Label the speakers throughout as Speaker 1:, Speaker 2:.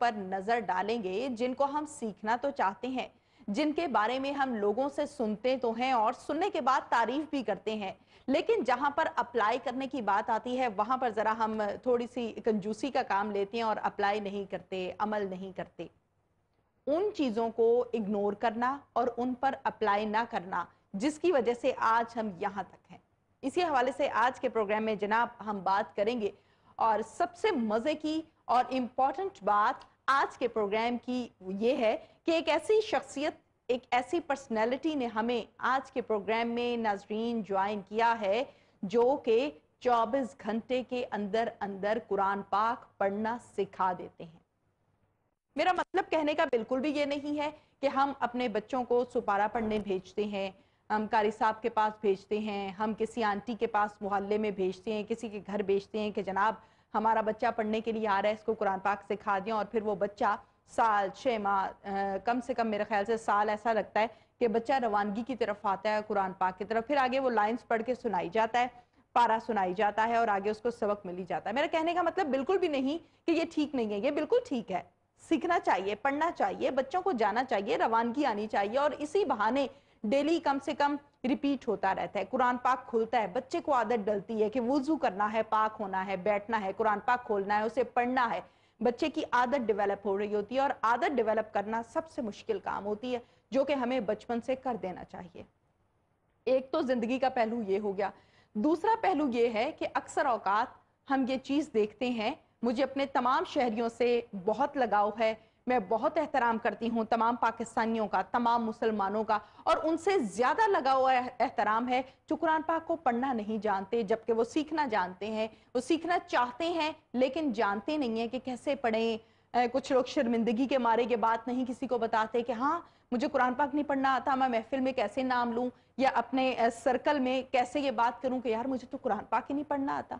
Speaker 1: पर नज़र डालेंगे, जिनको हम सीखना तो चाहते हैं, जिनके बारे में हम लोगों से सुनते तो हैं और सुनने के बाद तारीफ़ भी करते हैं। लेकिन जहाँ पर अप्लाई करने की बात आती है, वहाँ पर जरा हम थोड़ी सी कंजूसी का काम लेते हैं और अप्लाई नहीं करते, अमल नहीं करते। उन चीज़ों को इग्नोर करना और उन पर अप्लाई ना करना, जिसकी वजह से आज हम यहाँ तक हैं। इसी हवाले से आज के प्रोग्राम में जनाब हम बात करेंगे और सबसे मज़े की और इंपॉर्टेंट बात आज के प्रोग्राम की ये है कि एक ऐसी शख्सियत, एक ऐसी पर्सनैलिटी ने हमें आज के प्रोग्राम में नाजरीन ज्वाइन किया है, जो कि 24 घंटे के अंदर अंदर कुरान पाक पढ़ना सिखा देते हैं। मेरा मतलब कहने का बिल्कुल भी ये नहीं है कि हम अपने बच्चों को सुपारा पढ़ने भेजते हैं, हम कारी साहब के पास भेजते हैं, हम किसी आंटी के पास मोहल्ले में भेजते हैं, किसी के घर भेजते हैं कि जनाब हमारा बच्चा पढ़ने के लिए आ रहा है, इसको कुरान पाक सिखा दें और फिर वो बच्चा साल छः माह कम से कम मेरे ख्याल से साल ऐसा लगता है कि बच्चा रवानगी की तरफ़ आता है, कुरान पाक की तरफ़। फिर आगे वो लाइन्स पढ़ के सुनाई जाता है, पारा सुनाई जाता है और आगे उसको सबक मिली जाता है। मेरा कहने का मतलब बिल्कुल भी नहीं कि ये ठीक नहीं है, ये बिल्कुल ठीक है। सीखना चाहिए, पढ़ना चाहिए, बच्चों को जाना चाहिए, रवानगी आनी चाहिए और इसी बहाने डेली कम से कम रिपीट होता रहता है। कुरान पाक खुलता है, बच्चे को आदत डलती है कि वज़ू करना है, पाक होना है, बैठना है, कुरान पाक खोलना है, उसे पढ़ना है। बच्चे की आदत डेवलप हो रही होती है और आदत डेवलप करना सबसे मुश्किल काम होती है, जो कि हमें बचपन से कर देना चाहिए। एक तो ज़िंदगी का पहलू ये हो गया। दूसरा पहलू ये है कि अक्सर औकात हम ये चीज़ देखते हैं, मुझे अपने तमाम शहरियों से बहुत लगाव है मैं बहुत एहतराम करती हूँ तमाम पाकिस्तानियों का, तमाम मुसलमानों का, और उनसे ज़्यादा लगा हुआ एहतराम है, जो कुरान पाक को पढ़ना नहीं जानते, जबकि वो सीखना जानते हैं। वो सीखना चाहते हैं, लेकिन जानते नहीं है कि कैसे पढ़ें। कुछ लोग शर्मिंदगी के मारे के बात नहीं किसी को बताते कि हाँ मुझे कुरान पाक नहीं पढ़ना आता, मैं महफिल में कैसे नाम लूँ? या अपने सर्कल में कैसे ये बात करूँ कि, यार, मुझे तो कुरान पाक ही नहीं पढ़ना आता?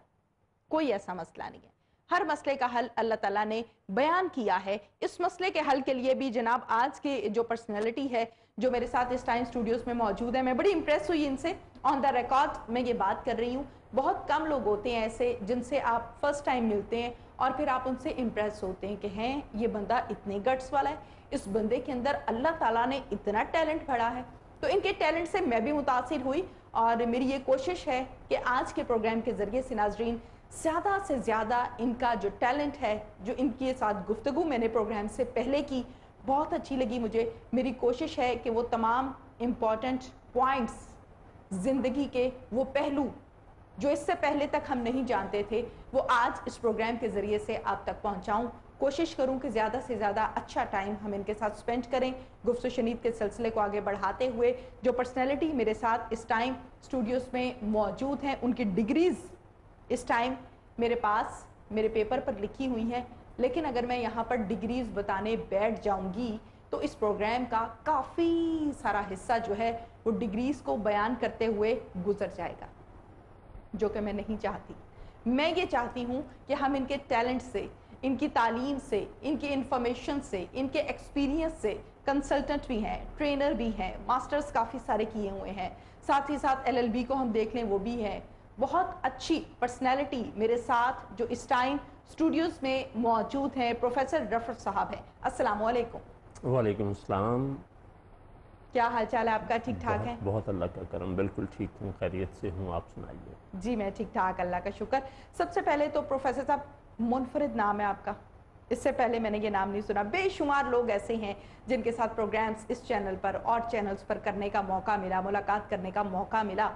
Speaker 1: कोई ऐसा मसला नहीं है। हर मसले का हल अल्लाह ताला ने बयान किया है। इस मसले के हल के लिए भी जनाब आज के जो पर्सनैलिटी है, जो मेरे साथ इस टाइम स्टूडियोज में मौजूद है, मैं बड़ी इंप्रेस हुई इनसे। ऑन द रिकॉर्ड मैं ये बात कर रही हूँ, बहुत कम लोग होते हैं ऐसे जिनसे आप फ़र्स्ट टाइम मिलते हैं और फिर आप उनसे इम्प्रेस होते हैं कि हैं, ये बंदा इतने गट्स वाला है। इस बंदे के अंदर अल्लाह ताला ने इतना टैलेंट भरा है। तो इनके टैलेंट से मैं भी मुतासर हुई और मेरी ये कोशिश है कि आज के प्रोग्राम के ज़रिए से नाजरीन ज़्यादा से ज़्यादा इनका जो टैलेंट है, जो इनके साथ गुफ्तु मैंने प्रोग्राम से पहले की, बहुत अच्छी लगी मुझे। मेरी कोशिश है कि वो तमाम इंपॉर्टेंट पॉइंट्स ज़िंदगी के वो पहलू, जो इससे पहले तक हम नहीं जानते थे, वो आज इस प्रोग्राम के ज़रिए से आप तक पहुँचाऊँ। कोशिश करूँ कि ज़्यादा से ज़्यादा अच्छा टाइम हम इनके साथ स्पेंड करें गुफ्त शनीद के सिलसिले को आगे बढ़ाते हुए, जो पर्सनैलिटी मेरे साथ इस टाइम स्टूडियोज़ में मौजूद हैं, उनकी डिग्रीज़ इस टाइम मेरे पास, मेरे पेपर पर लिखी हुई हैं, लेकिन अगर मैं यहाँ पर डिग्रीज बताने बैठ जाऊँगी तो इस प्रोग्राम का काफ़ी सारा हिस्सा जो है, वो डिग्रीज को बयान करते हुए गुजर जाएगा, जो कि मैं नहीं चाहती। मैं ये चाहती हूँ कि हम इनके टैलेंट से, इनकी तालीम से, इनके इंफॉर्मेशन से, इनके एक्सपीरियंस से कंसल्टेंट भी हैं ट्रेनर भी हैं मास्टर्स काफ़ी सारे किए हुए हैं। साथ ही साथ एलएलबी को हम देख लें, वो भी है। बहुत अच्छी पर्सनैलिटी मेरे साथ जो इस टाइम स्टूडियोज में मौजूद हैं प्रोफेसर रफर साहब हैं। अस्सलाम वालेकुम
Speaker 2: वालेकुम अस्सलाम
Speaker 1: क्या हाल चाल है आपका? ठीक ठाक है?
Speaker 2: बहुत अल्लाह का करम बिल्कुल ठीक हूँ खैरियत से हूँ आप सुनाइए।
Speaker 1: जी मैं ठीक ठाक अल्लाह का शुक्र। सबसे पहले तो प्रोफेसर साहब मुनफरद नाम है आपका। इससे पहले मैंने ये नाम नहीं सुना। बेशुमार लोग ऐसे हैं जिनके साथ प्रोग्राम्स इस चैनल पर और चैनल्स पर करने का मौका मिला मुलाकात करने का मौका मिला।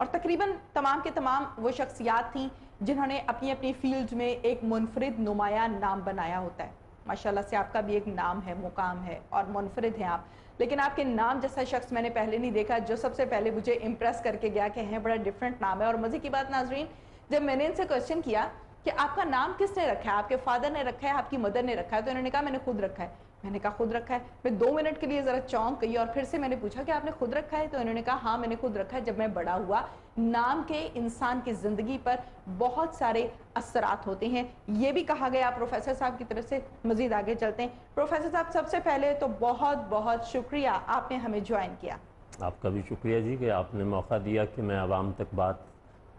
Speaker 1: और तकरीबन तमाम के तमाम वो शख्सियात थी जिन्होंने अपनी अपनी फ़ील्ड में एक मुनफरद नुमाया नाम बनाया होता है। माशाल्लाह से आपका भी एक नाम है, मुकाम है और मुनफरद हैं आप। लेकिन आपके नाम जैसा शख्स मैंने पहले नहीं देखा, जो सबसे पहले मुझे इम्प्रेस करके गया कि हैं, बड़ा डिफरेंट नाम है। और मज़े की बात नाजरीन, जब मैंने इनसे क्वेश्चन किया कि आपका नाम किसने रखा है? आपके फादर ने रखा है, आपकी मदर ने रखा है तो इन्होंने कहा, मैंने खुद रखा है। मैंने कहा, खुद रखा है। मैं दो मिनट के लिए ज़रा चौंक गई और फिर से मैंने पूछा कि आपने खुद रखा है? तो इन्होंने कहा हाँ मैंने खुद रखा है जब मैं बड़ा हुआ। नाम के इंसान की ज़िंदगी पर बहुत सारे असरात होते हैं। ये भी कहा गया प्रोफेसर साहब की तरफ़ से। मज़ीद आगे चलते हैं। प्रोफेसर साहब, सबसे पहले तो बहुत बहुत शुक्रिया आपने हमें ज्वाइन किया।
Speaker 2: आपका भी शुक्रिया जी कि आपने मौका दिया कि मैं आवाम तक बात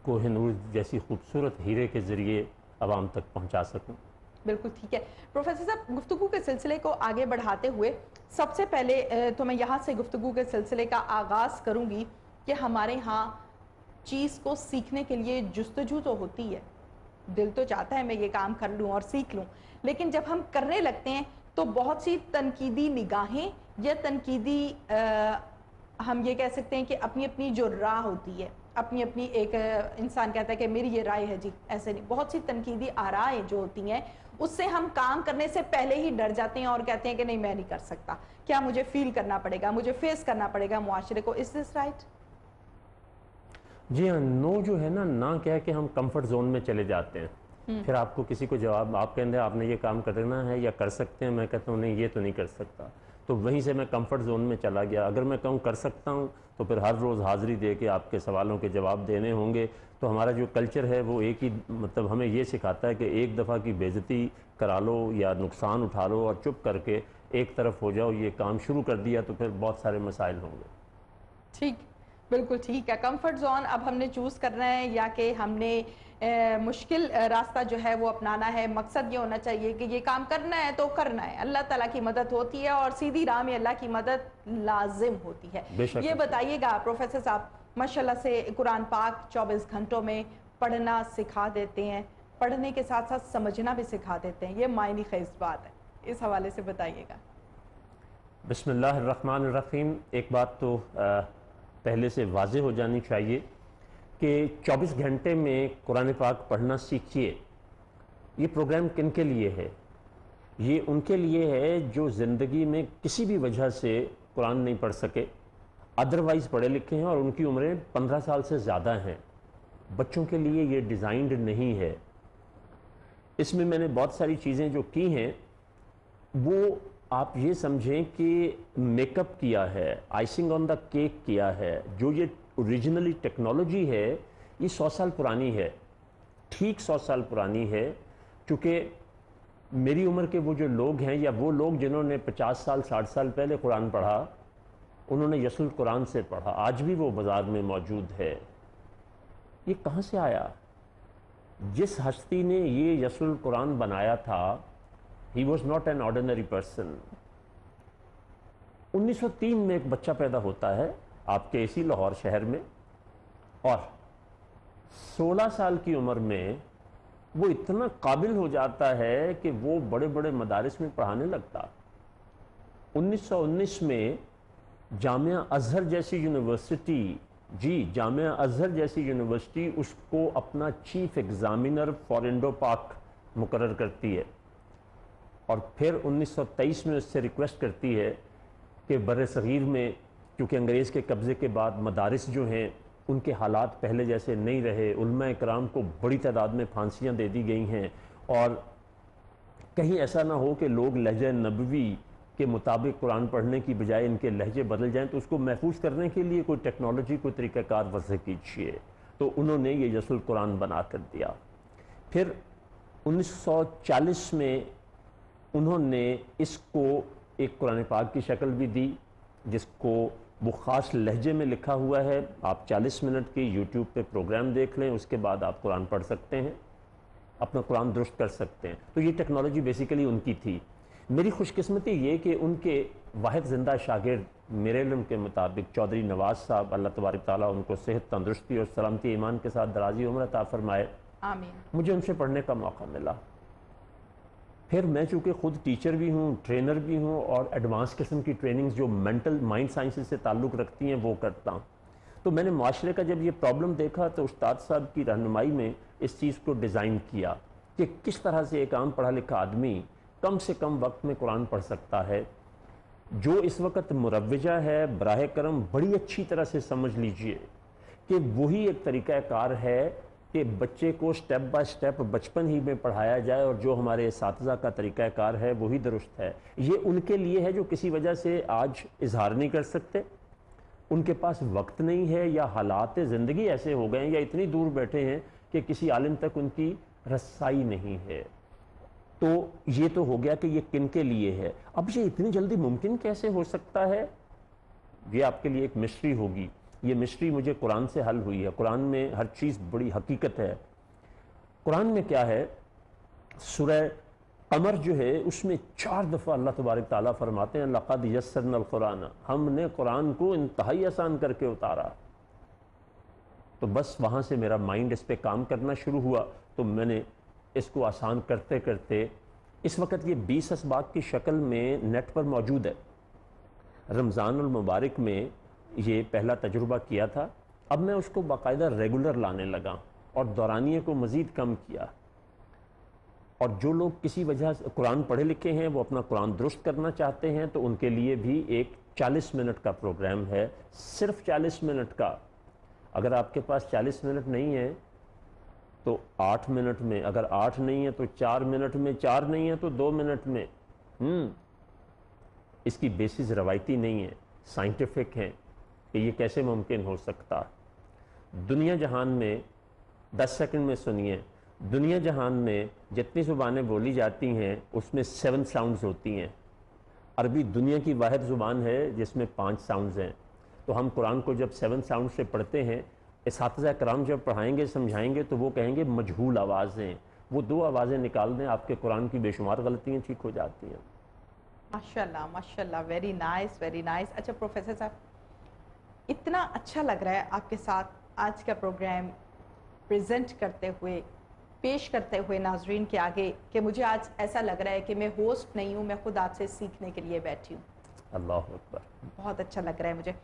Speaker 2: कोहनूर जैसी खूबसूरत हीरे के ज़रिए आवाम तक पहुँचा सकूँ।
Speaker 1: बिल्कुल ठीक है। प्रोफेसर साहब गुफ्तु के सिलसिले को आगे बढ़ाते हुए सबसे पहले तो मैं यहाँ से गुफ्तु के सिलसिले का आगाज़ करूँगी कि हमारे यहाँ चीज़ को सीखने के लिए जस्तजू तो होती है। दिल तो चाहता है मैं ये काम कर लूँ और सीख लूँ। लेकिन जब हम करने लगते हैं तो बहुत सी तनकीदी निगाहें या तनकीदी हम ये कह सकते हैं कि अपनी अपनी जो राह होती है अपनी अपनी एक इंसान कहता है कि मेरी ये राय है जी ऐसे नहीं। बहुत सी तनकीदी आराएँ जो होती हैं उससे हम काम करने से पहले ही डर जाते हैं और कहते हैं कि नहीं मैं नहीं कर सकता। क्या मुझे फील करना पड़ेगा? मुझे फेस करना पड़ेगा मुआशरे को? इज़ दिस राइट
Speaker 2: जी हाँ नो जो है ना ना कह के हम कंफर्ट जोन में चले जाते हैं। हम्म। फिर आपको किसी को जवाब आप कहते हैं आपने ये काम करना है या कर सकते हैं मैं कहता हूँ नहीं ये तो नहीं कर सकता। तो वहीं से मैं कंफर्ट जोन में चला गया। अगर मैं कहूँ कर सकता हूँ तो फिर हर रोज़ हाज़िरी दे के आपके सवालों के जवाब देने होंगे। तो हमारा जो कल्चर है, वो एक ही मतलब हमें ये सिखाता है कि एक दफ़ा की बेज़ती करा लो या नुकसान उठा लो और चुप करके एक तरफ़ हो जाओ, ये काम शुरू कर दिया तो फिर बहुत सारे मसाइल होंगे।
Speaker 1: ठीक, बिल्कुल ठीक है। कंफर्ट जोन अब हमने चूज़ करना है, या कि हमने मुश्किल रास्ता जो है वो अपनाना है। मकसद ये होना चाहिए कि ये काम करना है तो करना है। अल्लाह ताला की मदद होती है और सीधी राह में अल्लाह की मदद लाजिम होती है। ये बताइएगा प्रोफेसर साहब माशाल्लाह से कुरान पाक 24 घंटों में पढ़ना सिखा देते हैं। पढ़ने के साथ साथ समझना भी सिखा देते हैं। ये मायने खेज बात है। इस हवाले से बताइएगा।
Speaker 2: बिस्मिल्लाहिर्रहमानिर्रहीम। एक बात तो आ, पहले से वाजे हो जानी चाहिए। कि 24 घंटे में कुरान पाक पढ़ना सीखिए। ये प्रोग्राम किन के लिए है? ये उनके लिए है जो ज़िंदगी में किसी भी वजह से कुरान नहीं पढ़ सके। अदरवाइज़ पढ़े लिखे हैं और उनकी उम्रें 15 साल से ज़्यादा हैं। बच्चों के लिए ये डिज़ाइंड नहीं है। इसमें मैंने बहुत सारी चीज़ें जो की हैं, वो आप ये समझें कि मेकअप किया है, आइसिंग ऑन द केक किया है, जो ये ओरिजिनली टेक्नोलॉजी है, ये सौ साल पुरानी है। ठीक सौ साल पुरानी है, क्योंकि मेरी उम्र के वो जो लोग हैं या वो लोग जिन्होंने पचास साल, साठ साल पहले कुरान पढ़ा, उन्होंने यसुल कुरान से पढ़ा, आज भी वो बाज़ार में मौजूद है। ये कहाँ से आया? जिस हस्ती ने ये यसुल कुरान बनाया था ही was not an ordinary person 1903 में एक बच्चा पैदा होता है आपके इसी लाहौर शहर में। और 16 साल की उम्र में वो इतना काबिल हो जाता है कि वो बड़े बड़े मदारस में पढ़ाने लगता। 1919 में जामिया अजहर जैसी यूनिवर्सिटी, जी, जामिया अजहर जैसी यूनिवर्सिटी उसको अपना चीफ एग्जामिनर फॉर इंडो पाक मुकर करती है। और फिर 1923 में उससे रिक्वेस्ट करती है कि बर सग़ीर में क्योंकि अंग्रेज़ के कब्ज़े के बाद मदारस जो हैं, उनके हालात पहले जैसे नहीं रहे। कराम को बड़ी तादाद में फांसियाँ दे दी गई हैं। और कहीं ऐसा ना हो कि लोग लहजा नबवी के मुताबिक कुरान पढ़ने की बजाय इनके लहजे बदल जाएँ तो उसको महफूज करने के लिए कोई टेक्नोलॉजी, कोई तरीक़ाकार वजह कीजिए। तो उन्होंने ये यसुल कुरान बना कर दिया। फिर 1940 में उन्होंने इसको एक कुरान पाक की शक्ल भी दी, जिसको वो ख़ास लहजे में लिखा हुआ है। आप 40 मिनट के यूट्यूब पे प्रोग्राम देख लें उसके बाद आप कुरान पढ़ सकते हैं अपना कुरान दुरुस्त कर सकते हैं। तो ये टेक्नोलॉजी बेसिकली उनकी थी। मेरी खुशकस्मती ये कि उनके वाद ज़िंदा शागिर मेरे इलम के मुताबिक चौधरी नवाज़ साहब अल्लाह तबारक ताली उनको सेहत तंदुरुस्ती और सलामती ईमान के साथ दराजी उम्र ता फरमाए। मुझे उनसे पढ़ने का मौका मिला। फिर मैं चूँकि ख़ुद टीचर भी हूँ ट्रेनर भी हूँ और एडवांस किस्म की ट्रेनिंग्स जो मेंटल माइंड साइंस से ताल्लुक़ रखती हैं, वो करता हूँ। तो मैंने माशरे का जब ये प्रॉब्लम देखा तो उस्ताद साहब की रहनुमाई में इस चीज़ को डिज़ाइन किया कि किस तरह से एक आम पढ़ा लिखा आदमी कम से कम वक्त में कुरान पढ़ सकता है। जो इस वक्त मुरवजा है बराह करम बड़ी अच्छी तरह से समझ लीजिए कि वही एक तरीक़ाकार है कि बच्चे को स्टेप बाय स्टेप बचपन ही में पढ़ाया जाए और जो हमारे इस का तरीक़ाकार है वही दुरुस्त है। ये उनके लिए है जो किसी वजह से आज इजहार नहीं कर सकते। उनके पास वक्त नहीं है या हालात ज़िंदगी ऐसे हो गए हैं या इतनी दूर बैठे हैं कि किसी आलिम तक उनकी रसाई नहीं है। तो ये तो हो गया कि ये किन के लिए है। अब ये इतनी जल्दी मुमकिन कैसे हो सकता है? ये आपके लिए एक मिस्ट्री होगी। ये मिस्ट्री मुझे कुरान से हल हुई है। कुरान में हर चीज़ बड़ी हकीकत है। कुरान में क्या है? सुरह कमर जो है, उसमें चार दफ़ा अल्लाह तबारक ताला फरमाते हैं, लक़द यसरन कुरान हमने कुरान को इंतहाई आसान करके उतारा। तो बस वहाँ से मेरा माइंड इस पर काम करना शुरू हुआ। तो मैंने इसको आसान करते करते, इस वक्त ये बीस इसबाक की शक्ल में नेट पर मौजूद है। रमज़ान मुबारक में ये पहला तजुर्बा किया था। अब मैं उसको बाकायदा रेगुलर लाने लगा और दौरानिए को मज़ीद कम किया। और जो लोग किसी वजह से कुरान पढ़े लिखे हैं, वो अपना कुरान दुरुस्त करना चाहते हैं तो उनके लिए भी एक 40 मिनट का प्रोग्राम है। सिर्फ़ 40 मिनट का। अगर आपके पास 40 मिनट नहीं है तो 8 मिनट में। अगर 8 नहीं है तो 4 मिनट में। 4 नहीं है तो 2 मिनट में। हम्म इसकी बेसिस रवायती नहीं है। साइंटिफिक है। कि ये कैसे मुमकिन हो सकता? दुनिया जहान में 10 सेकंड में सुनिए। दुनिया जहान में जितनी ज़ुबानें बोली जाती हैं, उसमें सेवन साउंड्स होती हैं। अरबी दुनिया की वाद ज़ुबान है, जिसमें पाँच साउंड्स हैं। तो हम कुरान को जब सेवन साउंड से पढ़ते हैं, इस कराम जब पढ़ाएँगे, समझाएँगे तो वो कहेंगे मजहूल आवाज़ें। वो दो आवाज़ें निकाल दें, आपके कुरान की बेशुमार गलतियाँ ठीक हो जाती हैं।
Speaker 1: माशाल्लाह माशाल्लाह वेरी नाइस वेरी नाइस अच्छा प्रोफेसर साहब इतना अच्छा लग रहा है आपके साथ आज का प्रोग्राम प्रेजेंट करते हुए पेश करते हुए नाजरीन के आगे कि मुझे आज ऐसा लग रहा है कि मैं होस्ट नहीं हूँ मैं खुद आपसे सीखने के लिए बैठी हूँ।
Speaker 2: अल्लाह
Speaker 1: बहुत अच्छा लग रहा है मुझे।